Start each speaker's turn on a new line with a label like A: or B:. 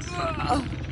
A: Oh.